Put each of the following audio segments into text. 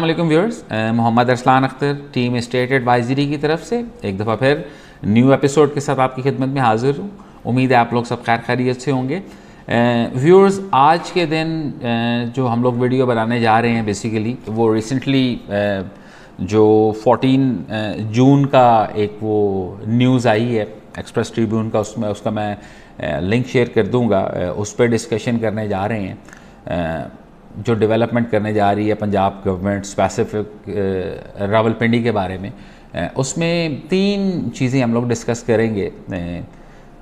वालेकुम viewers Mohammad Arsalan Akhtar team state advisory की तरफ़ से एक दफ़ा फिर न्यू एपिसोड के साथ आपकी खिदमत में हाजिर हूँ। उम्मीद है आप लोग सब खैर खैरियत से होंगे। व्यूअर्स आज के दिन जो हम लोग वीडियो बनाने जा रहे हैं बेसिकली वो रिसेंटली जो 14 जून का एक वो न्यूज़ आई है एक्सप्रेस ट्रिब्यून का, उसमें, उसका मैं लिंक शेयर कर दूँगा उस पर डिस्कशन करने जा रहे हैं। जो डेवलपमेंट करने जा रही है पंजाब गवर्नमेंट स्पेसिफिक रावलपिंडी के बारे में उसमें तीन चीज़ें हम लोग डिस्कस करेंगे।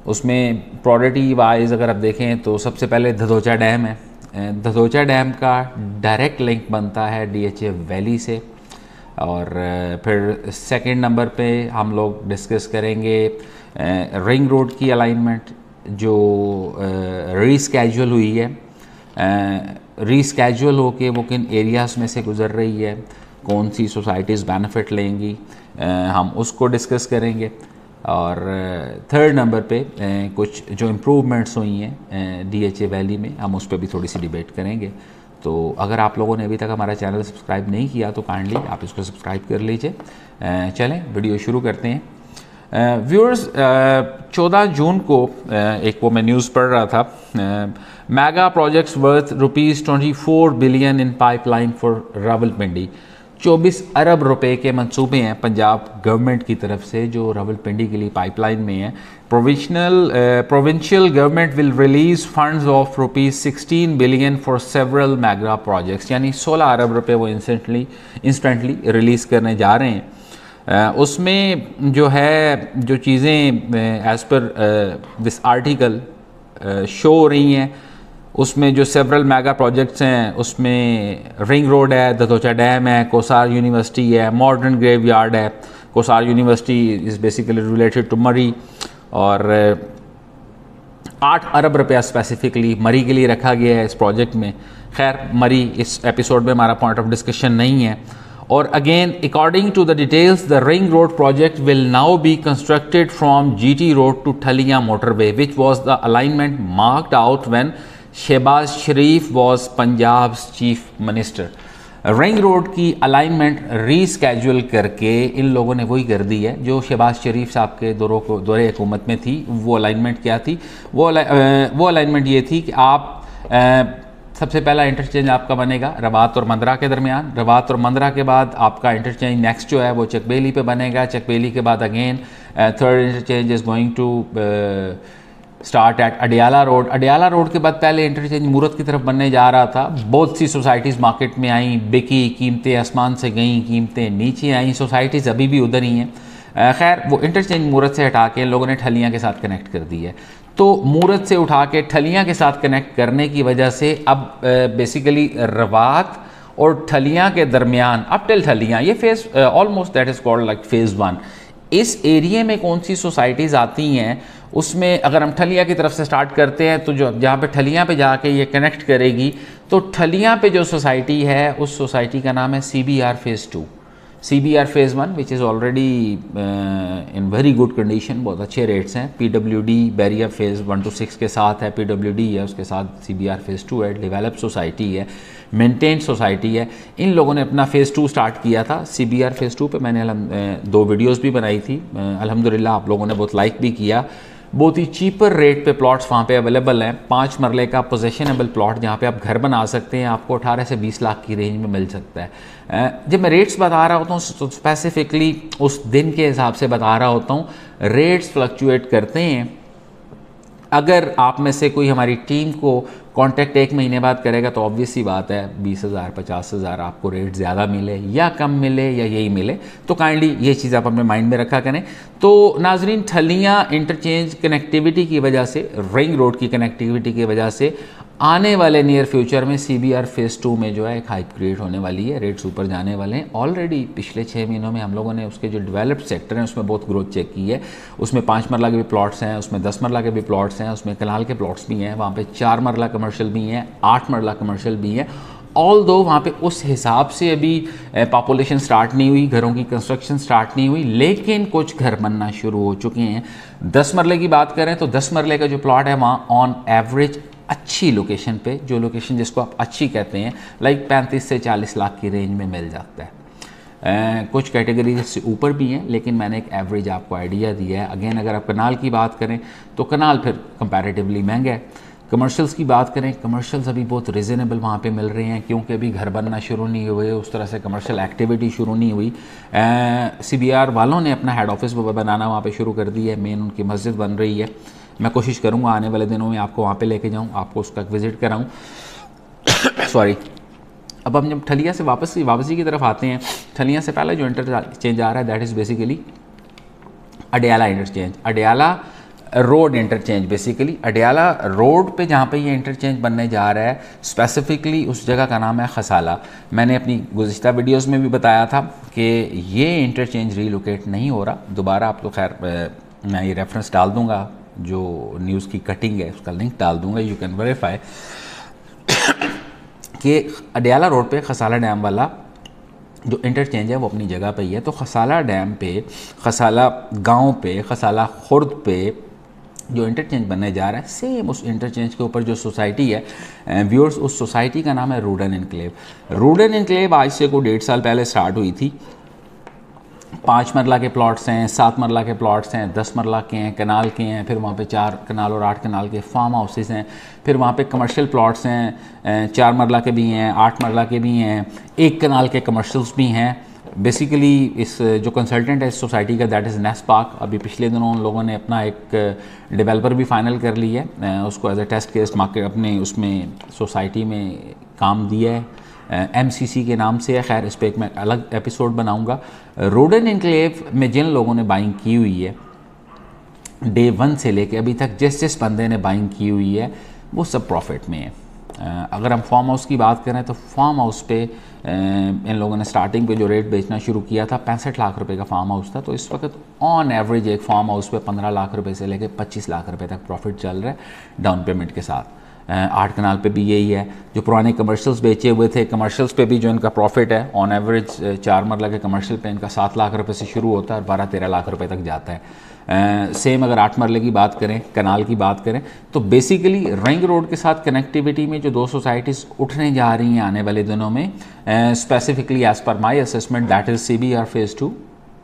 उसमें प्रायोरिटी वाइज अगर आप देखें तो सबसे पहले धदोचा डैम है। धदोचा डैम का डायरेक्ट लिंक बनता है डीएचए वैली से। और फिर सेकंड नंबर पे हम लोग डिस्कस करेंगे रिंग रोड की अलाइनमेंट जो रीस्कैजुअल हुई है रीस्कैजुअल होके वो किन एरियाज़ में से गुज़र रही है, कौन सी सोसाइटीज़ बेनिफिट लेंगी हम उसको डिस्कस करेंगे। और थर्ड नंबर पे कुछ जो इम्प्रूवमेंट्स हुई हैं डीएचए वैली में, हम उस पर भी थोड़ी सी डिबेट करेंगे। तो अगर आप लोगों ने अभी तक हमारा चैनल सब्सक्राइब नहीं किया तो काइंडली आप इसको सब्सक्राइब कर लीजिए। चलें वीडियो शुरू करते हैं। व्यूअर्स चौदह जून को एक वो मैं न्यूज़ पढ़ रहा था mega projects worth rupees twenty four billion in pipeline for Rawalpindi 24 अरब रुपए के मंसूबे हैं पंजाब गवर्नमेंट की तरफ़ से जो रावलपिंडी के लिए पाइपलाइन में है। Provisional provincial government will release funds of rupees sixteen billion for several mega projects यानी 16 अरब रुपए वो इंस्टेंटली इंस्टेंटली रिलीज़ करने जा रहे हैं। uh, उसमें जो है, जो चीज़ें as per this article show हो रही हैं, उसमें जो सेवरल मेगा प्रोजेक्ट्स हैं, उसमें रिंग रोड है दतोचा डैम है कोसार यूनिवर्सिटी है मॉडर्न ग्रेव यार्ड है Kausar university is basically related to Murree और आठ अरब रुपया स्पेसिफिकली मरी के लिए रखा गया है इस प्रोजेक्ट में। खैर मरी इस एपिसोड में हमारा पॉइंट ऑफ़ डिस्कशन नहीं है। और again according to the details the ring road project will now be constructed from GT road to Thalian motorway which was the alignment marked out when Shahbaz Sharif was Punjab chief minister ring road की alignment reschedule करके इन लोगों ने वही कर दी है। जो शहबाज शरीफ साहब के दौरों को दौरे हुकूमत में थी वो अलाइनमेंट क्या थी? वो वो अलाइनमेंट ये थी कि आप आ, सबसे पहला इंटरचेंज आपका बनेगा रवात और मंदरा के दरमियान। रवात और मंदरा के बाद आपका इंटरचेंज नेक्स्ट जो है, वो चकबेली पे बनेगा। चकबेली के बाद again third interchange is going to start at Adiala road Adiala road के बाद पहले इंटरचेंज मूरत की तरफ़ बनने जा रहा था। बहुत सी सोसाइटीज़ मार्केट में आई। बिकी, कीमतें आसमान से गई, कीमतें नीचे आई। सोसाइटीज़ अभी भी उधर ही हैं। खैर, वो इंटरचेंज मूरत से हटा के लोगों ने ठलियाँ के साथ कनेक्ट कर दी है। तो मूरत से उठा के, ठलियाँ के साथ कनेक्ट करने की वजह से अब बेसिकली रवात और ठलियाँ के दरमियान, अब टिल ठलियाँ, ये phase almost that is called like phase one इस एरिए में कौन सी सोसाइटीज़ आती हैं, उसमें अगर हम ठलिया की तरफ़ से स्टार्ट करते हैं तो जो, जहाँ पे ठलिया पे जाके ये कनेक्ट करेगी तो ठलिया पे जो सोसाइटी है, उस सोसाइटी का नाम है C B R phase two B R phase one which is already in very good condition बहुत अच्छे रेट्स हैं. P W D barrier phase one two six के साथ है. पी डब्ल्यू डी है, उसके साथ C B R phase two है. डेवलप सोसाइटी है. मेनटेन सोसाइटी है. इन लोगों ने अपना फ़ेज़ टू स्टार्ट किया था. C B R phase two पर मैंने दो वीडियोज़ भी बनाई थी. अलहमदिल्ला आप लोगों ने बहुत लाइक भी किया. बहुत ही चीपर रेट पे प्लॉट्स वहाँ पे अवेलेबल हैं। पाँच मरले का पोजेशनेबल प्लॉट जहाँ पे आप घर बना सकते हैं, आपको 18 से 20 लाख की रेंज में मिल सकता है। जब मैं रेट्स बता रहा होता हूँ तो स्पेसिफिकली उस दिन के हिसाब से बता रहा होता हूँ रेट्स फ्लक्चुएट करते हैं। अगर आप में से कोई हमारी टीम को कांटेक्ट एक महीने बाद करेगा तो ऑब्वियस ही बात है, बीस हज़ार, पचास हज़ार आपको रेट ज़्यादा मिले या कम मिले या यही मिले। तो काइंडली ये चीज़ आप अपने माइंड में रखा करें। तो नाजरीन, ठलियाँ इंटरचेंज कनेक्टिविटी की वजह से रिंग रोड की कनेक्टिविटी की वजह से आने वाले नियर फ्यूचर में C B R phase two में जो है एक हाइप क्रिएट होने वाली है रेट्स ऊपर जाने वाले हैं। ऑलरेडी पिछले छः महीनों में हम लोगों ने उसके जो डेवलप्ड सेक्टर हैं, उसमें बहुत ग्रोथ चेक की है। उसमें पाँच मरला के भी प्लॉट्स हैं, उसमें दस मरला के भी प्लॉट्स हैं, उसमें कनाल के प्लॉट्स भी हैं, वहाँ पर चार मरला कमर्शल भी हैं, आठ मरला कमर्शल भी हैं। ऑल दो वहाँ पे उस हिसाब से अभी पॉपुलेशन स्टार्ट नहीं हुई, घरों की कंस्ट्रक्शन स्टार्ट नहीं हुई, लेकिन कुछ घर बनना शुरू हो चुके हैं। दस मरले की बात करें तो दस मरले का जो प्लॉट है, वहाँ ऑन एवरेज अच्छी लोकेशन पे जो लोकेशन जिसको आप अच्छी कहते हैं लाइक पैंतीस से चालीस लाख की रेंज में मिल जाता है। Uh, कुछ कैटेगरी से ऊपर भी हैं लेकिन मैंने एक एवरेज आपको आइडिया दिया है। अगेन अगर आप कनाल की बात करें तो कनाल फिर कंपैरेटिवली महँगा है। कमर्शियल्स की बात करें कमर्शियल्स अभी बहुत रिजनेबल वहाँ पे मिल रहे हैं क्योंकि अभी घर बनना शुरू नहीं हुए उस तरह से कमर्शियल एक्टिविटी शुरू नहीं हुई। सी बी आर वालों ने अपना हेड ऑफ़िस बनाना वहाँ पे शुरू कर दिया है मेन उनकी मस्जिद बन रही है। मैं कोशिश करूँगा आने वाले दिनों में आपको वहाँ पे लेके जाऊँ, आपको उसका विज़िट कराऊँ। सॉरी अब हम जब ठलिया से वापस, वापसी की तरफ़ आते हैं, ठलिया से पहले जो इंटरचेंज आ रहा है that is basically Adiala interchange Adiala road interchange basically Adiala road पे जहाँ पे ये इंटरचेंज बनने जा रहा है स्पेसिफिकली उस जगह का नाम है खसाला। मैंने अपनी गुज्त वीडियोस में भी बताया था कि ये इंटरचेंज रीलोकेट नहीं हो रहा। दोबारा आप तो खैर मैं ये रेफरेंस डाल दूँगा। जो न्यूज़ की कटिंग है, उसका लिंक डाल दूँगा यू कैन वेरीफाई कि अडयाला रोड पे खसाला डैम वाला जो इंटरचेंज है, वो अपनी जगह पे ही है। तो खसाला डैम पे, खसाला गाँव पे, खसाला खुर्द पे जो इंटरचेंज बनने जा रहा है सेम उस इंटरचेंज के ऊपर जो सोसाइटी है व्यूअर्स उस सोसाइटी का नाम है रूडन इनक्लेव रूडन इनक्लेव आज से को डेढ़ साल पहले स्टार्ट हुई थी। पाँच मरला के प्लॉट्स हैं, सात मरला के प्लॉट्स हैं, दस मरला के हैं, कनाल के हैं, फिर वहाँ पे चार कनाल और आठ कनाल के फार्म हाउसेस हैं, फिर वहाँ पे कमर्शियल प्लॉट्स हैं चार मरला के भी हैं, आठ मरला के भी हैं, एक कनाल के कमर्शियल्स भी हैं। बेसिकली इस, जो कंसल्टेंट है इस सोसाइटी का दैट इज़ नेस पार्क अभी पिछले दिनों उन लोगों ने अपना एक डेवलपर भी फाइनल कर लिया है। उसको as a test case market अपने उसमें सोसाइटी में काम दिया है। एम सी सी के नाम से है। खैर, इस पर एक मैं अलग एपिसोड बनाऊँगा। रोडन इनक्लेव में जिन लोगों ने बाइंग की हुई है डे वन से लेके अभी तक जिस जिस बंदे ने बाइंग की हुई है, वो सब प्रॉफिट में है। अगर हम फार्म हाउस की बात करें तो फार्म हाउस पे इन लोगों ने स्टार्टिंग पे जो रेट बेचना शुरू किया था, पैंसठ लाख रुपए का फार्म हाउस था। तो इस वक्त ऑन एवरेज एक फार्म हाउस पे पंद्रह लाख रुपए से लेकर पच्चीस लाख रुपए तक प्रॉफिट चल रहा है डाउन पेमेंट के साथ। आठ कनाल पे भी यही है। जो पुराने कमर्शियल्स बेचे हुए थे कमर्शियल्स पे भी जो इनका प्रॉफिट है ऑन एवरेज चार मरला के कमर्शियल पे इनका सात लाख रुपए से शुरू होता है और बारह तेरह लाख रुपए तक जाता है। सेम अगर आठ मरले की बात करें, कनाल की बात करें तो बेसिकली रिंग रोड के साथ कनेक्टिविटी में जो दो सोसाइटीज़ उठने जा रही हैं आने वाले दिनों में specifically as per my assessment that is C B R phase two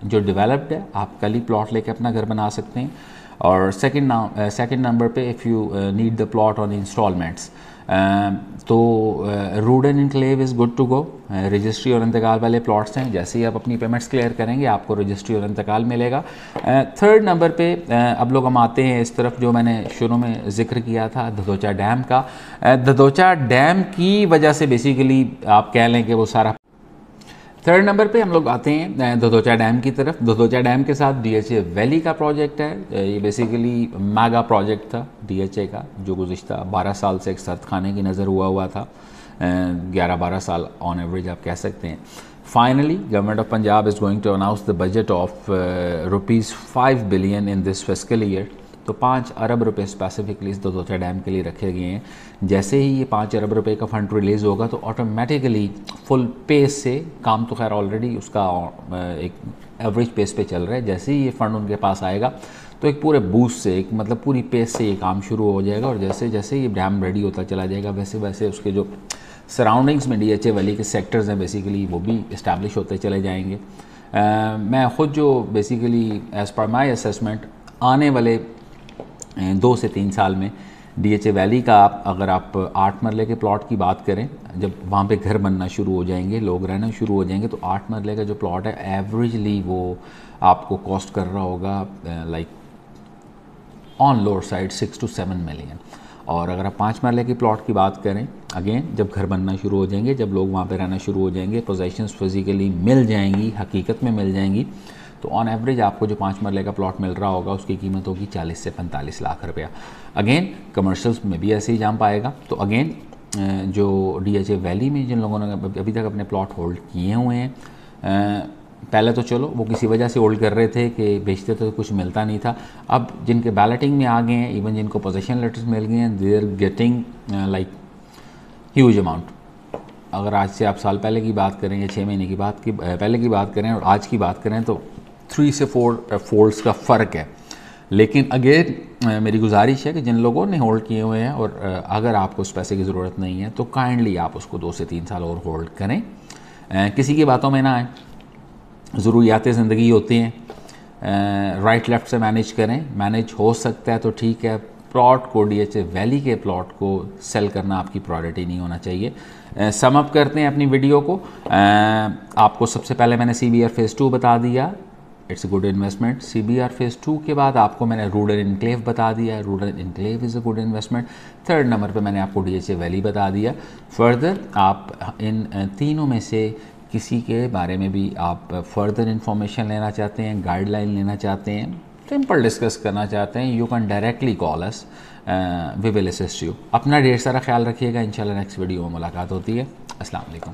जो डेवलप्ड है, आप कल ही प्लॉट लेके अपना घर बना सकते हैं। और सेकंड सेकंड नंबर पे if you need the plot on instalments तो rude and enclave is good to go registry और इंतकाल वाले प्लॉट्स हैं जैसे ही आप अपनी पेमेंट्स क्लियर करेंगे आपको रजिस्ट्री और इंतकाल मिलेगा। थर्ड uh, नंबर पे uh, अब लोग हम आते हैं इस तरफ़ जो मैंने शुरू में ज़िक्र किया था ददोचा डैम का। Uh, डैम की वजह से बेसिकली आप कह लें कि वो सारा थर्ड नंबर पे हम लोग आते हैं ददोचा डैम की तरफ़। ददोचा डैम के साथ डीएचए वैली का प्रोजेक्ट है। ये बेसिकली मैगा प्रोजेक्ट था डीएचए का, जो गुज्त 12 साल से एक सर्द खाने की नज़र हुआ हुआ था। ग्यारह बारह साल ऑन एवरेज आप कह सकते हैं। Finally government of Punjab is going to announce the budget of rupees five billion in this physical year तो पाँच अरब रुपए स्पेसिफिकली इस ददोचा डैम के लिए रखे गए हैं। जैसे ही ये पाँच अरब रुपए का फ़ंड रिलीज़ होगा तो ऑटोमेटिकली फुल पेस से काम तो खैर ऑलरेडी उसका एक एवरेज पेस पे चल रहा है। जैसे ही ये फ़ंड उनके पास आएगा तो एक पूरे बूस्ट से एक मतलब पूरी पेस से ये काम शुरू हो जाएगा। और जैसे जैसे ये डैम रेडी होता चला जाएगा वैसे वैसे उसके जो सराउंडिंग्स में डी एच ए वैली के सेक्टर्स हैं बेसिकली वो भी इस्टेब्लिश होते चले जाएँगे। आ, मैं ख़ुद जो basically as per my assessment आने वाले दो से तीन साल में। डी एच ए वैली का आप, अगर आप आठ मरले के प्लॉट की बात करें, जब वहाँ पे घर बनना शुरू हो जाएँगे, लोग रहना शुरू हो जाएँगे तो आठ मरले का जो प्लॉट है एवरेजली वो आपको कॉस्ट कर रहा होगा like on lower side six to seven million और अगर आप पाँच मरले की प्लॉट की बात करें अगेन जब घर बनना शुरू हो जाएँगे, जब लोग वहाँ पर रहना शुरू हो जाएँगे पोजेशंस फिजिकली मिल जाएँगी, हकीकत में मिल जाएँगी तो ऑन एवरेज आपको जो पाँच मरले का प्लॉट मिल रहा होगा, उसकी कीमत होगी चालीस से पैंतालीस लाख रुपया। अगेन कमर्शियल्स में भी ऐसे ही जाम पाएगा। तो अगेन जो डी एच ए वैली में जिन लोगों ने अभी तक अपने प्लॉट होल्ड किए हुए हैं पहले तो चलो, वो किसी वजह से होल्ड कर रहे थे कि बेचते तो कुछ मिलता नहीं था। अब जिनके बैलेटिंग में आ गए हैं इवन जिनको पोजीशन लेटर्स मिल गए हैं they are getting like huge amount अगर आज से आप साल पहले की बात करें या छः महीने की बात की पहले की बात करें और आज की बात करें तो थ्री से फोर फोल्ड्स का फ़र्क है। लेकिन अगेन मेरी गुजारिश है कि जिन लोगों ने होल्ड किए हुए हैं और अगर आपको उस पैसे की ज़रूरत नहीं है तो काइंडली आप उसको दो से तीन साल और होल्ड करें। किसी की बातों में ना आए। ज़रूरियात ज़िंदगी होती हैं। राइट लेफ़्ट से मैनेज करें। मैनेज हो सकता है तो ठीक है। प्लॉट को डी एच वैली के प्लॉट को सेल करना आपकी प्रायोरिटी नहीं होना चाहिए। समअप करते हैं अपनी वीडियो को। आ, आपको सबसे पहले मैंने C B R phase two बता दिया। It's a good investment C B R phase two के बाद आपको मैंने रूरल इनक्लेव बता दिया rural enclave is a good investment third number पे मैंने आपको डी एच ए वैली बता दिया। फर्दर आप इन तीनों में से किसी के बारे में भी आप फर्दर इंफॉर्मेशन लेना चाहते हैं गाइडलाइन लेना चाहते हैं सिंपल डिस्कस करना चाहते हैं you can directly call us we will assist you अपना ढेर सारा ख्याल रखिएगा। इंशाल्लाह नेक्स्ट वीडियो में मुलाकात होती है। अस्सलाम वालेकुम।